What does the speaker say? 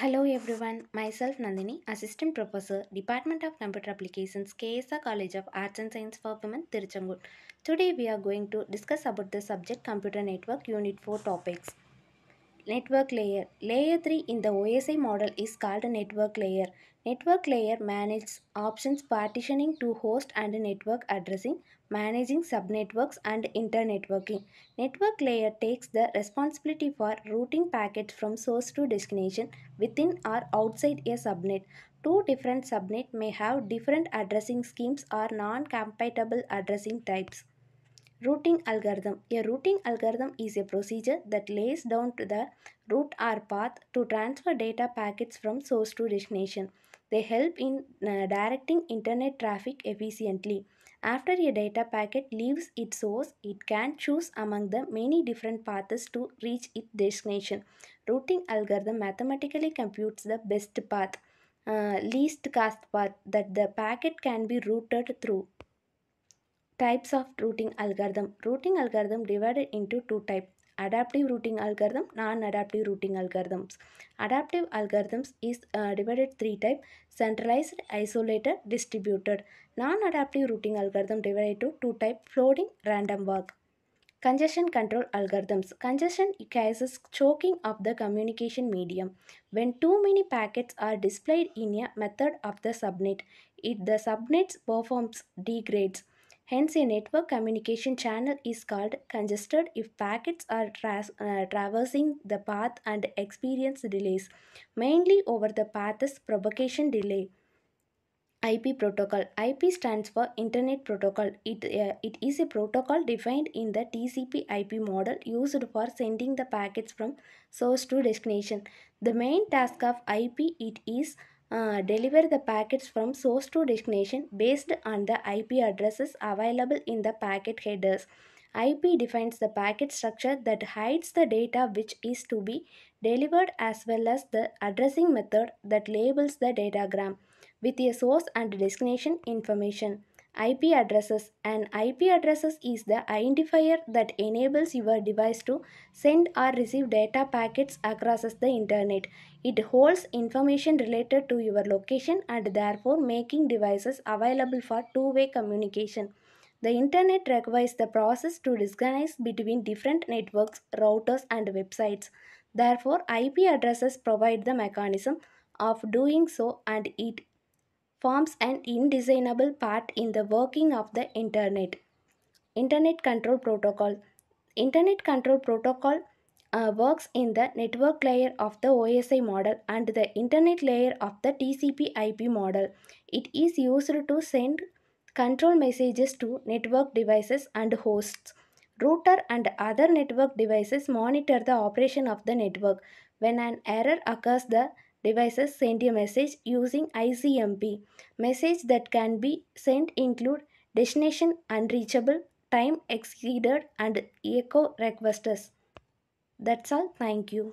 Hello everyone, myself Nandhini, Assistant Professor, Department of Computer Applications, KSR College of Arts and Science for Women, Tiruchengode. Today we are going to discuss about the subject Computer Network Unit 4 topics. Network layer. Layer 3 in the OSI model is called a network layer. Network layer manages options partitioning to host and network addressing, managing subnetworks and internetworking. Network layer takes the responsibility for routing packets from source to destination within or outside a subnet. Two different subnet may have different addressing schemes or non-compatible addressing types. Routing algorithm. A routing algorithm is a procedure that lays down to the route or path to transfer data packets from source to destination. They help in uh, directing internet traffic efficiently. After a data packet leaves its source, it can choose among the many different paths to reach its destination. Routing algorithm mathematically computes the best path, uh, least cost path that the packet can be routed through. Types of routing algorithm. Routing algorithm divided into two types. Adaptive routing algorithm, non-adaptive routing algorithms. Adaptive algorithms is uh, divided three types. Centralized, isolated, distributed. Non-adaptive routing algorithm divided to two types. Flooding, random walk. Congestion control algorithms. Congestion causes choking of the communication medium. When too many packets are displayed in a method of the subnet, it the subnet's performs degrades. Hence, a network communication channel is called congested if packets are tra- uh, traversing the path and experience delays, mainly over the path's propagation delay. IP protocol. IP stands for Internet Protocol. It, uh, it is a protocol defined in the TCP IP model used for sending the packets from source to destination. The main task of IP it is deliver the packets from source to destination based on the IP addresses available in the packet headers. IP defines the packet structure that hides the data which is to be delivered as well as the addressing method that labels the datagram with a source and destination information. IP addresses and IP addresses is the identifier that enables your device to send or receive data packets across the internet. It holds information related to your location and therefore making devices available for two-way communication. The internet requires the process to distinguish between different networks, routers and websites. Therefore, IP addresses provide the mechanism of doing so and it forms an indissoluble part in the working of the internet. Internet control protocol. Internet control protocol uh, works in the network layer of the osi model and the internet layer of the tcp ip model. It is used to send control messages to network devices and hosts. Router and other network devices monitor the operation of the network. When an error occurs the devices send a message using ICMP. Message that can be sent include destination unreachable, time exceeded and echo requests. That's all. Thank you.